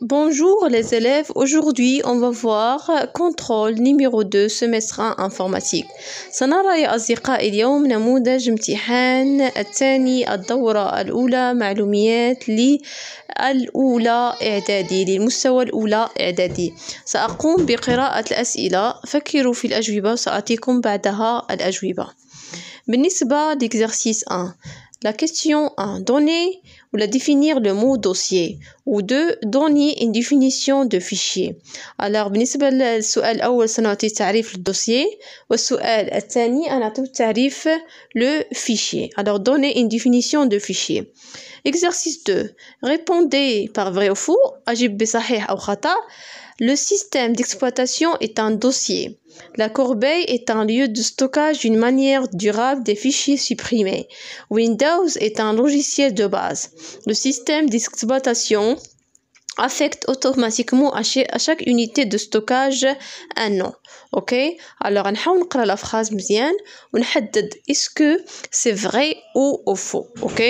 Bonjour les élèves, aujourd'hui on va voir contrôle numéro 2 semestre 1 informatique. سنرى يا أصدقائي اليوم نموذج امتحان الثاني الدورة الأولى معلوميات للأولى إعدادي للمستوى الأولى إعدادي. سأقوم بقراءة الأسئلة. فكروا في الأجوبة وسأعطيكم بعدها الأجوبة. بالنسبة لإكزرسيس 1 La question 1. Donner ou la définir le mot dossier. Ou 2. Donner une définition de fichier. Alors بالنسبة للسؤال الأول سنعطي تعريف للدوسيي والسؤال الثاني أنا أعطي تعريف le fichier. Alors donner une définition de fichier. Exercice 2. Répondez par vrai ou faux. أجب بصحيح أو خطأ. Le système d'exploitation est un dossier. La corbeille est un lieu de stockage d'une manière durable des fichiers supprimés. Windows est un logiciel de base. Le système d'exploitation affecte automatiquement à chaque unité de stockage un nom. OK? Alors, on va la phrase bien. On est-ce que c'est vrai ou faux? OK?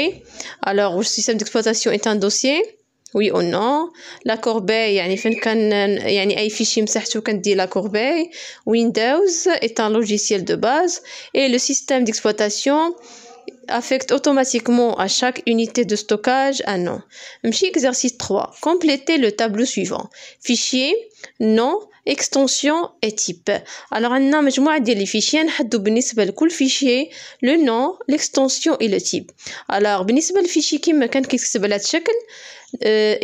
Alors, le système d'exploitation est un dossier. Oui ou non La corbeille يعني فين كان يعني أي fichier مسحته كندير la corbeille Windows est un logiciel de base et le système d'exploitation affecte automatiquement à chaque unité de stockage un nom. نمشي exercice 3 complétez le tableau suivant fichier nom extension et type alors عندنا مجموعة ديال لي فيشي نحدو بالنسبة لكل فيشي لو نو l'extension et le type alors بالنسبة للفيشي كيما كان كيتكتب على هذا الشكل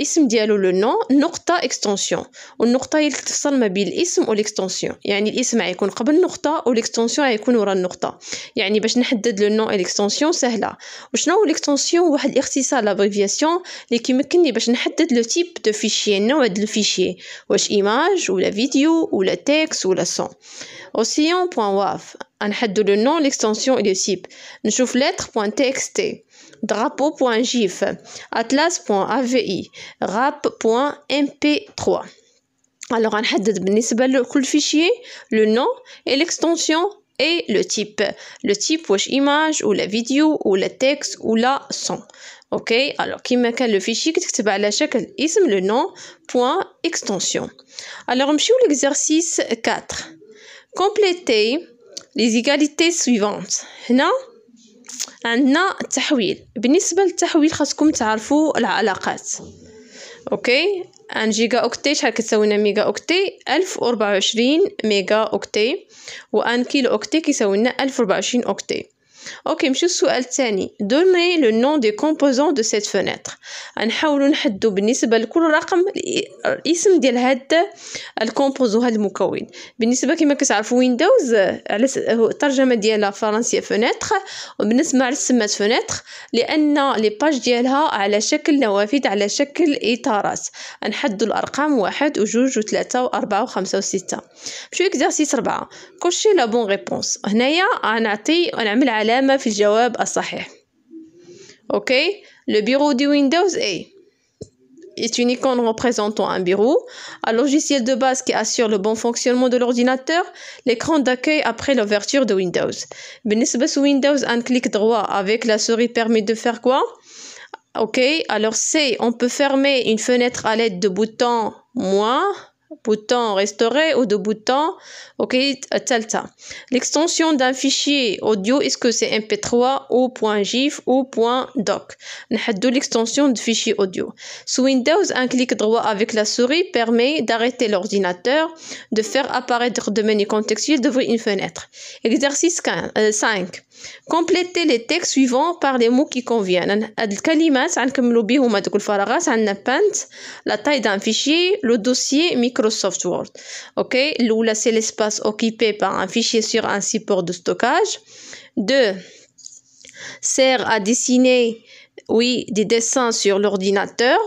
اسم ديالو لو نو نقطة اكستنسيون والنقطة هي اللي تفصل ما بين الاسم والاكستنسيون يعني الاسم غيكون قبل النقطة والاكستنسيون غيكون ورا النقطة يعني باش نحدد لو نو الاكستنسيون سهلة وشنو هو الاكستنسيون واحد الاختصار لابريفياسيون اللي كيمكنني باش نحدد لو تيب دو فيشي النوع ديال الفيشي واش ايماج ولا فيديو ولا تكست ولا صون اوسيون بوان واف غنحدو لو نو ليكستنسيون اي لو تيب نشوف lettre بوان تي drapeau.gif, atlas.avi, rap.mp3. Alors, on a le fichier, le nom et l'extension et le type. Le type, wesh image ou la vidéo ou le texte ou la son. Ok, alors qui me le fichier qui te à la chaque ism le nom point extension. Alors, on l'exercice 4. Complétez Les égalités suivantes. Non? عندنا التحويل. بالنسبة للتحويل خاصكم تعرفوا العلاقات. أوكي ان جيجا أوكتي شحال كتساوي لنا ميجا أوكتي؟ ألف وربعة وعشرين ميجا أوكتي. وان كيلو أوكتي كيساوي لنا ألف وربعة وعشرين أوكتي. أوكي نمشيو للسؤال الثاني دوني لو نون دي كومبوزون دو سيت فونيتر غنحاولوا نحدوا بالنسبة لكل رقم الاسم ديال هاد الكومبوزون هاد المكون بالنسبة كما كتعرفوا ويندوز على الترجمه ديالها فرنسيه فونيتر وبالنسبه على سمات فونيتر لأن لي باج ديالها على شكل نوافذ على شكل اطارات نحدوا الارقام واحد وجوج وثلاثة وأربعة وخمسة وستة مشيو اكزرسيس ربعة كلشي لا بون ريبونس هنايا غنعطي غنعمل علامة علامة في الجواب الصحيح اوكي le bureau de Windows est est une icône représentant un bureau, un logiciel de base qui assure le bon fonctionnement de l'ordinateur, l'écran d'accueil après l'ouverture de Windows. بالنسبة Windows, un clic droit avec la souris permet de faire quoi Ok, alors c'est, on peut fermer une fenêtre à l'aide de boutons moins, bouton restaurer ou de bouton ok ثالثة l'extension d'un fichier audio est-ce que c'est mp3 ou .gif ou .doc نحدو l'extension de fichier audio sous Windows un clic droit avec la souris permet d'arrêter l'ordinateur de faire apparaître de menu contextuel d'ouvrir une fenêtre exercice 5 euh, complétez les textes suivants par les mots qui conviennent هاد الكلمات غنكملو بهم هادوك الفراغات عندنا بانت la taille d'un fichier le dossier Microsoft Word. OK? L'oula, c'est l'espace occupé par un fichier sur un support de stockage. Deux, sert à dessiner, oui, des dessins sur l'ordinateur.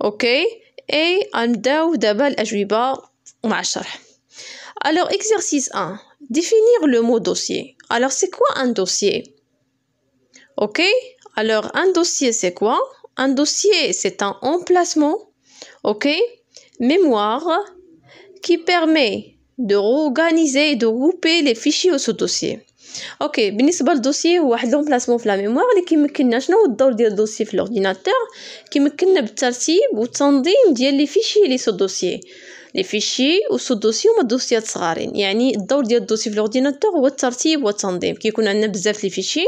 OK? Et un d'abal ajwiba Alors, exercice 1. Définir le mot dossier. Alors, c'est quoi un dossier? OK? Alors, un dossier, c'est quoi? Un dossier, c'est un emplacement, OK? Mémoire qui permet de réorganiser et de grouper les fichiers au sous-dossier. اوكي بالنسبه للدوسي هو واحد لومبلاسمون في لا ميموار اللي كيمكننا شنو هو الدور ديال الدوسي في الاورديناتور كيمكننا بالترتيب والتنظيم ديال لي فيشي لي سو دوسيي لي فيشي و سو دوسي هما دوسيات صغارين يعني الدور ديال الدوسي في الاورديناتور هو الترتيب والتنظيم كيكون عندنا بزاف لي فيشي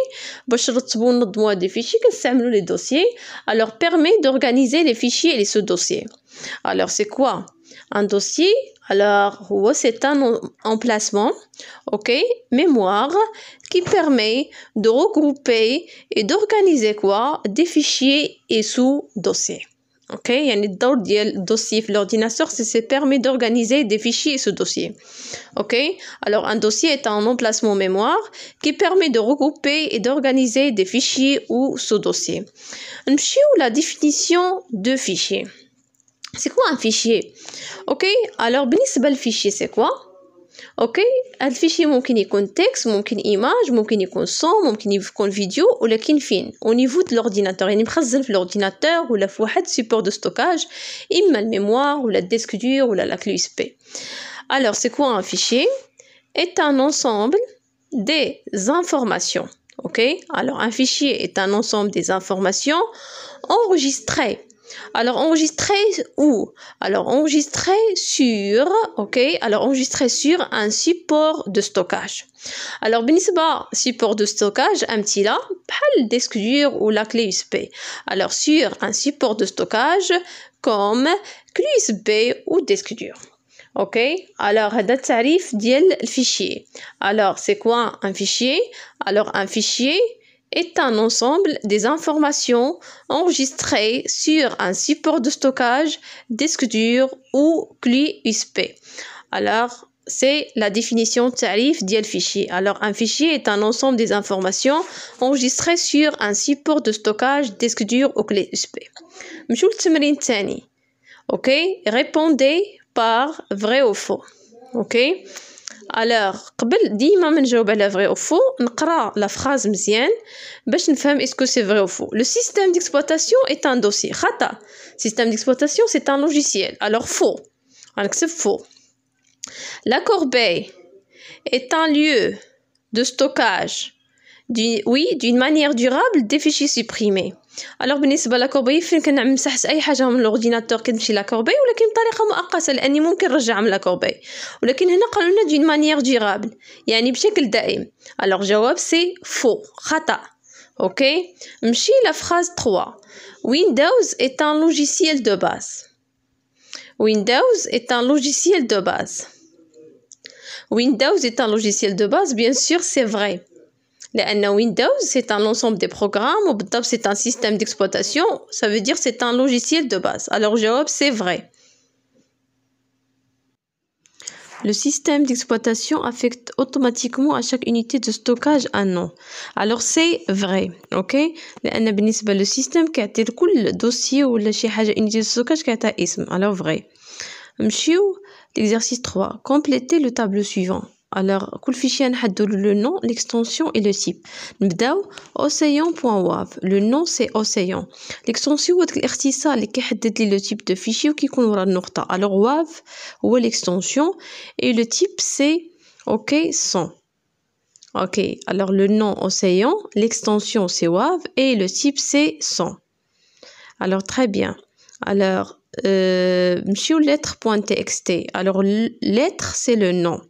باش نرتبو وننظمو هاد لي فيشي كنستعملو لي دوسيي الوغ بيرمي دورغانيزي لي فيشي لي سو دوسيي الوغ سي كوا ان دوسيي alors c'est un emplacement ok mémoire qui permet de regrouper et d'organiser quoi des fichiers et sous-dossiers ok يعني الدور ديال dossier في l'ordinateur c'est permet d'organiser des fichiers et sous-dossiers ok alors un dossier est un emplacement mémoire qui permet de regrouper et d'organiser des fichiers ou sous-dossiers نمشيو la définition de fichier c'est quoi un fichier ok alors بالنسبة للفيشي c'est quoi اوكي هاد الفيشي ممكن يكون تكست ممكن ايماج ممكن يكون صون ممكن يكون فيديو ولكن فين او نيفو د لورديناتور يعني مخزن في لورديناتور ولا في واحد سيبور دو ستوكاج اما الميموار ولا الديسك دور ولا لا كلو اس بي alors c'est quoi un fichier est un ensemble des informations ok alors un fichier est un ensemble des informations enregistrées alors, enregistrer où Alors, enregistrer sur, ok Alors, enregistrer sur un support de stockage. Alors, بالنسبة support de stockage, un petit là, le disque dur ou la clé USB. Alors, sur un support de stockage comme clé USB ou disque dur. Ok Alors, هذا التعريف ديال الفيشير. Alors, c'est quoi un fichier Alors, un fichier est un ensemble des informations enregistrées sur un support de stockage, disque dur ou clé USB. Alors, c'est la définition tarif ديال fichier. Alors, un fichier est un ensemble des informations enregistrées sur un support de stockage, disque dur ou clé USB. نمشيو للتمرين الثاني. OK Répondez par vrai ou faux. OK الوغ قبل ديما ما نجاوب على فري او فو نقرا لا فراز مزيان باش نفهم اسكو سي فري او فو لو سيستيم ديكسبلوطاسيون اي ان دوسي خطا سيستيم ديكسبلوطاسيون سي ان لوجيسيال الوغ فو غنكتب فو لا كوربي est un lieu de stockage oui d'une manière durable des fichiers supprimés الوغ بالنسبه لاكوربي فين كنعمل مسحت اي حاجه من الاورديناتور كتمشي لاكوربي ولكن بطريقه مؤقته لاني ممكن نرجع من لاكوربي ولكن هنا قالوا لنا دون مانيير ديرابل يعني بشكل دائم الوغ جواب سي فو خطا اوكي نمشي لا فراز 3 ويندوز est un logiciel de base Windows est un logiciel de base Windows est un logiciel de base bien sûr c'est vrai لأن Windows c'est un ensemble de programmes وبالضبط c'est un système d'exploitation ça veut dire c'est un logiciel de base alors جواب c'est vrai Le système d'exploitation affecte automatiquement à chaque unité de stockage un nom. Alors c'est vrai, ok لأن بالنسبة للسيستم كيعطي لكل دوسيي ولا شي حاجة unité de stockage كيعطيها اسم. Alors vrai. نمشيو l'exercice 3. Complétez le tableau suivant. Alors, كل fichier نحددو le nom, l'extension et le type. نبداو océan.wav. Le nom c'est océan. L'extension هو داك الاختصار اللي كيحدد لي le type de fichier وكيكون ورا النقطة. Alors wav هو l'extension et le type c'est OK son. OK. Alors le nom océan, l'extension c'est wav et le type c'est son. Alors très bien. Alors euh, lettre.txt. Alors lettre c'est le nom.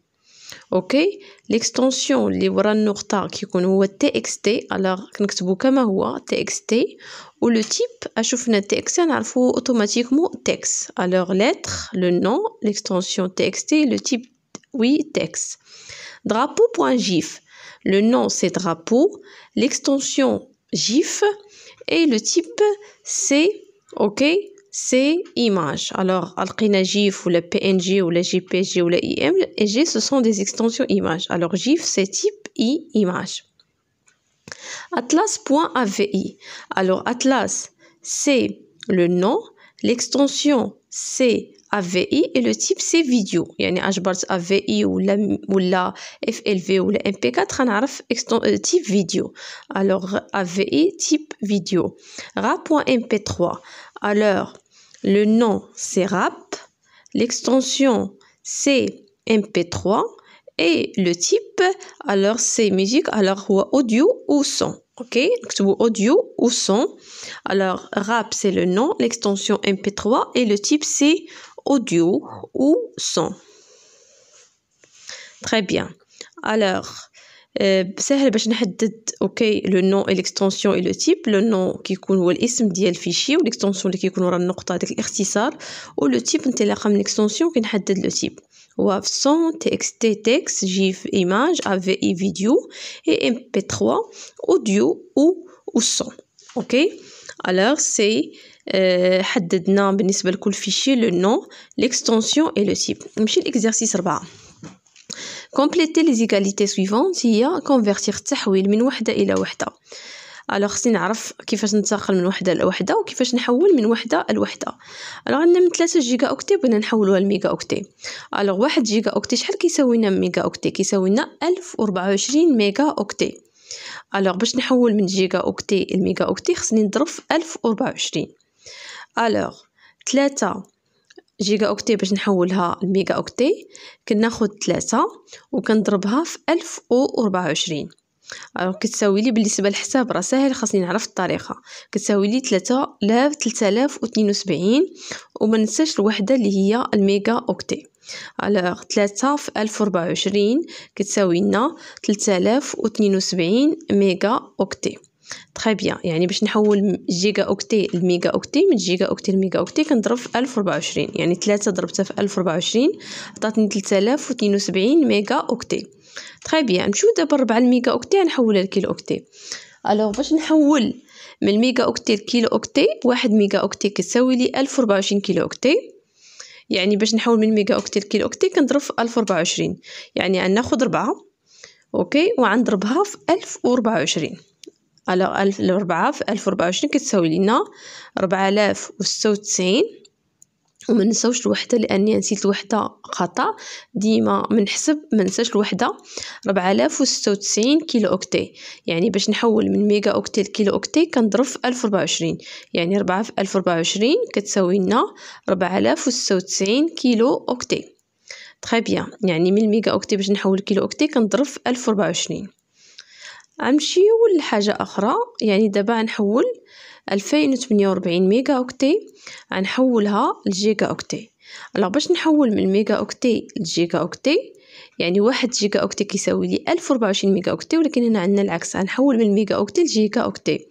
اوكي ليكستونسيون اللي ورا النقطة كيكون هو تي اكس تي الوغ كنكتبو كما هو تي اكس تي و لو تيب اشوفنا تي اكس تي نعرفو اوتوماتيكمون تكس الوغ لتر لو نون ليكستونسيون تي اكس تي لو تيب وي تكس drapeau.gif le nom c'est drapeau l'extension gif et le type c'est ok c'est image. Alors, alqina GIF ou la PNG ou la JPG ou la IM, et G, ce sont des extensions images. Alors, GIF, c'est type I, image. Atlas.avi. Alors, Atlas, c'est le nom, l'extension, c'est AVI et le type c'est vidéo يعني أجبرت AVI ولا ولا FLV ولا MP4 غنعرف type vidéo alors AVI type vidéo RA.mp3 alors le nom, c'est RAP. L'extension, c'est MP3. Et le type, alors c'est musique, alors audio ou son. OK? Audio ou son. Alors, RAP, c'est le nom, l'extension MP3 et le type, c'est audio ou son. Très bien. Alors, سهل باش نحدد أوكي لو نون اي ليكستونسيون اي لو تيب. لو نون كيكون هو الاسم ديال الفيشي وليكستونسيون اللي كيكون ورا النقطة هذاك الاختصار. ولو تيب انطلاقا من ليكستونسيون كنحدد لو تيب. هو سون تي تكست جيف ايماج افي اي فيديو اي ام بي 3 اوديو أو أو سون أوكي الوغ سي حددنا بالنسبة لكل فيشي لو نون ليكستونسيون اي لو تيب نمشي لإكزرسيس 4 كومبليتي لي زيغاليتي سويفونت هي كونفيرتير التحويل من وحده إلى وحده الوغ خصني نعرف كيفاش ننتقل من وحده لوحده وكيفاش نحول من وحده لوحده الوغ عندنا من 3 جيجا اوكتي بغينا نحولوها لميجا اوكتي الوغ واحد جيجا اوكتي شحال كيساوي لنا ميجا اوكتي كيساوي لنا 1024 ميجا اوكتي الوغ باش نحول من جيجا اوكتي لميجا اوكتي خصني نضرب في 1024 الوغ 3 جيجا أوكتي باش نحولها لميجا أوكتي. كناخد ثلاثة وكنضربها في ألف وأربعة الوغ كتساوي لي بالنسبة للحساب راه ساهل خاصني نعرف الطريقة. كتساوي لي 3000 3072 وما ننساش الوحدة اللي هي الميجا أوكتي. ألوغ 3 في 1024 كتساوي لنا 3072 ميجا أوكتي. تري بيان يعني باش نحول جيجا أوكتي لميجا أوكتي من جيجا أوكتي لميجا أوكتي كنضرب في 1024 يعني 3 ضربتها في 1024 عطاتني 3072 ميجا أوكتي. تري بيان نمشيو دابا 4 الميجا أوكتي نحولها لكيلو أوكتي. الوغ باش نحول من الميجا أوكتي لكيلو أوكتي واحد ميجا أوكتي كتساوي لي 1024 كيلو أوكتي. يعني باش نحول من ميجا أوكتي لكيلو أوكتي كنضرب في 1024 يعني غناخد 4 أوكي؟ وغنضربها في 1024 الوغ ألف الربعة في ألف وربعة وعشرين كتساوي لنا ربعة آلاف وستة وتسعين. وما نساوش الوحدة لأني نسيت الوحدة خطأ. ديما منحسب ما ننساش الوحدة. ربعة آلاف وستة وتسعين كيلو أوكتي. يعني باش نحول من ميجا أوكتي لكيلو أوكتي كنضرب في ألف وربعة وعشرين. يعني ربعة في ألف وربعة وعشرين كتساوي لنا ربعة آلاف وستة وتسعين كيلو أوكتي. تخي بيان يعني من الميجا أوكتي باش نحول كيلو أوكتي كنضرب في ألف وربعة وعشرين. غنمشيو لحاجة أخرى يعني دابا غنحول ألفين وثمانية وربعين ميجا أوكتي. غنحولها لجيجا أوكتي. ألوغ باش نحول من ميجا أوكتي لجيجا أوكتي يعني واحد جيجا أوكتي كيساوي لي ألف وربعة وعشرين ميجا أوكتي. ولكن هنا عندنا العكس غنحول من ميجا أوكتي لجيجا أوكتي.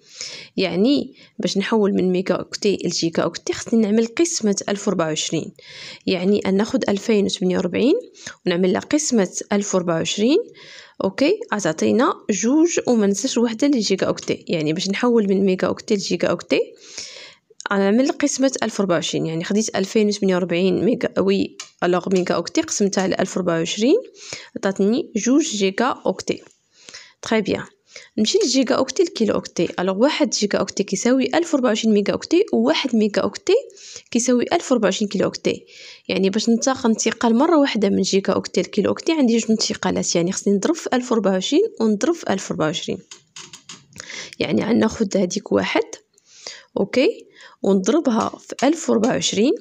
يعني باش نحول من ميجا أوكتي لجيجا أوكتي خصني نعمل قسمة ألف وربعة وعشرين. يعني ناخد ألفين وثمانية وربعين ونعمل لها قسمة ألف وربعة وعشرين. أوكي؟ غتعطينا جوج وما ننساش وحدة اللي جيجا أوكتي. يعني باش نحول من ميجا أوكتي لجيجا أوكتي غنعمل وربعة وعشرين يعني خديت ألفين وثمانية وربعين ميجا وي ألوغ ميجا أوكتي قسمتها على ألف وربعة وعشرين عطاتني جوج جيجا أوكتي. تخي بيان نمشي للجيجا أوكتي الكيلو أوكتي. ألوغ واحد جيجا أوكتي كيساوي ألف وربعة وعشرين ميجا أوكتي وواحد ميجا أوكتي كيساوي ألف وربعة وعشرين كيلو أوكتي. يعني باش ننتقل انتقال مرة واحدة من جيجا أوكتي لكيلو أوكتي عندي جوج انتقالات. يعني خصني نضرب في ألف وربعة وعشرين ونضرب في ألف وربعة وعشرين. يعني غناخد هاديك واحد أوكي؟ ونضربها في ألف وربعة وعشرين.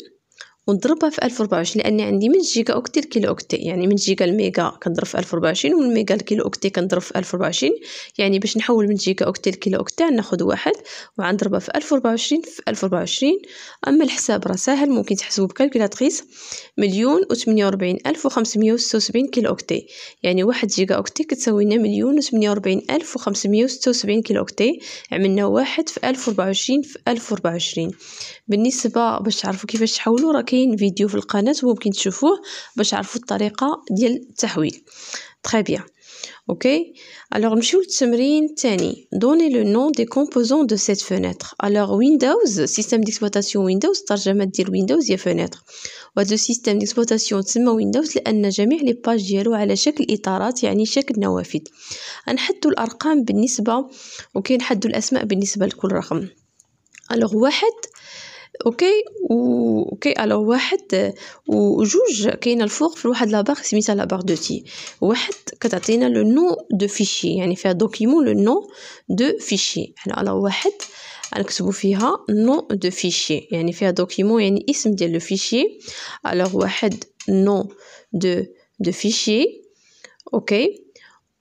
ونضربها في 1024 لأني عندي من جيجا أوكتي لكيلو أوكتي. يعني من جيجا الميجا كنضرب في 1024 ومن ميجا لكيلو أوكتي كنضرب في 1024 يعني باش نحول من جيجا أوكتي لكيلو أوكتي ناخذ واحد وغنضربها في 1024 في 1024 أما الحساب راه ساهل ممكن تحسبوا بكالكولاتريس مليون وثمانية وربعين ألف وخمسمية وستة وسبعين كيلو أوكتي. يعني واحد جيجا أوكتي كتساوي لنا مليون وثمانية وربعين ألف وخمسمية وستة وسبعين كيلو أوكتي. عملنا واحد في ألف وربعة وعشرين في ألف وربعة وعشرين. بالنسبة باش تعرفوا كيفاش تحولوا راه كاين فيديو في القناة وممكن تشوفوه باش تعرفوا الطريقة ديال التحويل. تري بيان ok. Alors نمشيو للتمرين الثاني donnez le nom des composants de cette fenêtre. Alors Windows système d'exploitation Windows الترجمة ديال Windows هي fenêtre. وهذا السيستم ديكسبلوطاسيون تسمى ويندوز لأن جميع لي باج ديالو على شكل إطارات يعني شكل نوافذ. غنحدو الأرقام بالنسبة وكينحدو الأسماء بالنسبة لكل رقم. الوغ واحد أوكي أوكي الوغ واحد وجوج كاينة الفوق في واحد لاباغ سميتها لاباغ دو تي واحد كتعطينا لو نو دو فيشي يعني فيها دوكيمون لو نو دو فيشي حنا الوغ واحد غنكتبو فيها نو دو فيشي يعني فيها دوكيمون يعني اسم ديال لو فيشي الوغ واحد نو دو دو فيشي أوكي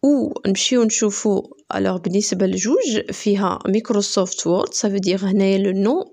ونمشيو نشوفو الوغ بالنسبة لجوج فيها مايكروسوفت وورد سا دير هنايا لو نون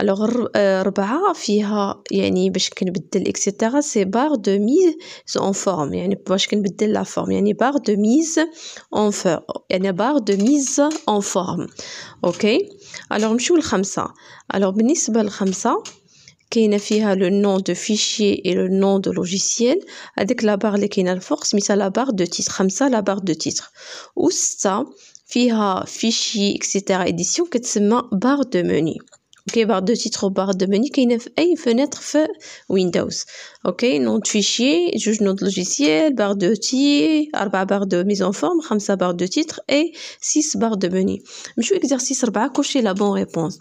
الوغ ربعة فيها يعني باش كنبدل اكسيتيرا سي بار دو ميز اون فورم يعني باش كنبدل لا فورم يعني بار دو ميز اون فورم يعني بار دو ميز اون فورم اوكي الوغ نمشيو لخمسة الوغ بالنسبة لخمسة كاينه فيها لو نون دو فيشي اي لو نون دو لوجيسيال هذيك لا بار اللي كاينه الفوق سميتها لا بار دو تيتر خمسة لا بار دو تيتر و ستة فيها فيشي اكسيتيرا اديسيون كتسمى بار دو موني اوكي بار دو تيتر بار دو موني كاينه في اي فenêtre في ويندوز اوكي نون دو فيشي جوج نون دو لوجيسيال بار دو تي أربعة بار دو ميزون فورم خمسة بار دو تيتر اي سيس بار دو موني نمشيو اكزرسيس ربعة كوشي لا بون ريبونس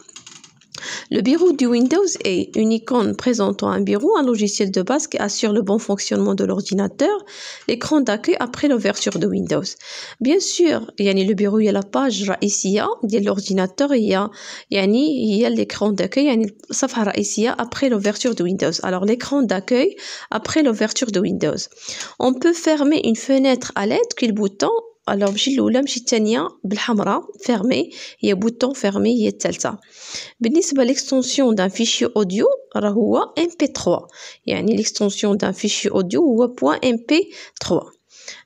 Le bureau du Windows est une icône présentant un bureau, un logiciel de base qui assure le bon fonctionnement de l'ordinateur, l'écran d'accueil après l'ouverture de Windows. Bien sûr, yani le bureau, il y a la page ici, il y a l'ordinateur, il y a, yani, il y a l'écran d'accueil, yani, ici après l'ouverture de Windows. Alors l'écran d'accueil après l'ouverture de Windows. On peut fermer une fenêtre à l'aide du bouton الوغ ماشي الاولى ماشي الثانيه بالحمراء فيرمي هي بوتون فيرمي هي الثالثه بالنسبه ليكستونسيون دان فيشي اوديو راه هو ام بي 3 يعني ليكستونسيون دان فيشي اوديو هو بوان ام بي 3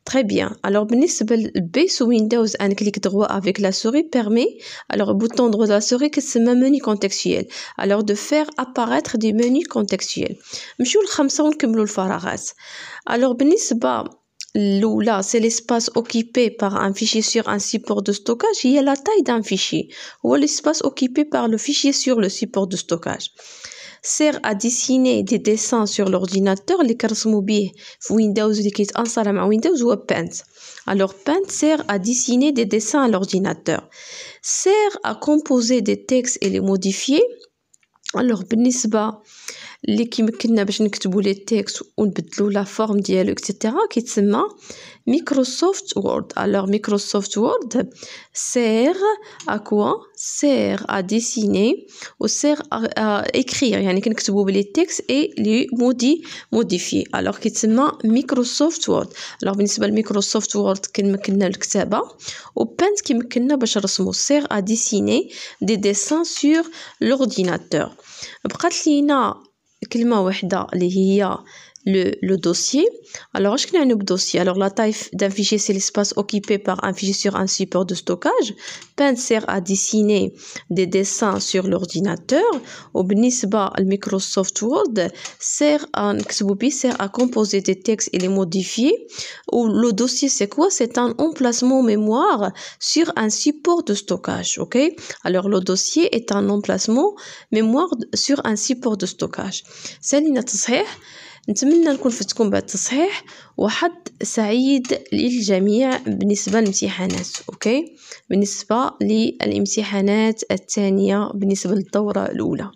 Très bien. Alors, بالنسبة B sous Windows, un clic droit avec la souris permet, alors, le bouton droit de la souris, que c'est un menu contextuel. Alors, de faire apparaître des menus contextuels. نمشيو لخمسة ونكملوا الفراغات. Alors, بالنسبة L'oula, c'est l'espace occupé par un fichier sur un support de stockage Il y a la taille d'un fichier ou l'espace occupé par le fichier sur le support de stockage. Sert à dessiner des dessins sur l'ordinateur, les cartes mobiles, Windows, qui Windows ou Paint. Alors Paint sert à dessiner des dessins à l'ordinateur. Sert à composer des textes et les modifier. Alors, Benisba, اللي كيمكننا باش نكتبوا لي تيكست ونبدلوا لا فورم ديالو اكسيتيرا كيتسمى مايكروسوفت وورد الوغ مايكروسوفت وورد سير ا كوا سير ا ديسيني و سير ا اكرير يعني كنكتبوا بلي تيكست اي لي مودي موديفي الوغ كيتسمى مايكروسوفت وورد الوغ بالنسبة لميكروسوفت وورد كيمكننا الكتابه و بانت كيمكننا باش نرسمو سير ا ديسيني دي ديسان سور لورديناتور بقات لينا كلمة واحدة اللي هي le, le dossier. Alors, je un dossier? Alors, la taille d'un fichier, c'est l'espace occupé par un fichier sur un support de stockage. Paint sert à dessiner des dessins sur l'ordinateur. Au Bnisba, le Microsoft Word sert à, sert à composer des textes et les modifier. Ou le dossier, c'est quoi? C'est un emplacement mémoire sur un support de stockage. OK? Alors, le dossier est un emplacement mémoire sur un support de stockage. C'est نتمنى نكون فدتكم بعد التصحيح وحد سعيد للجميع بالنسبة للامتحانات أوكي؟ بالنسبة للامتحانات الثانية بالنسبة للدورة الأولى.